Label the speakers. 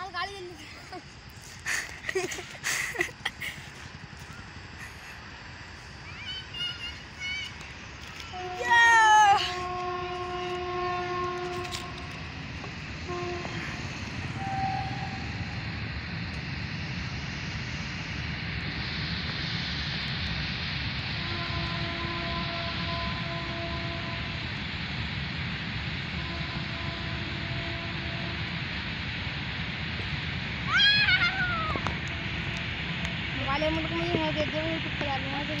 Speaker 1: संभाल गाड़ी वाले मुल्क में ही है दे दो डालूँगा तो वीडियो को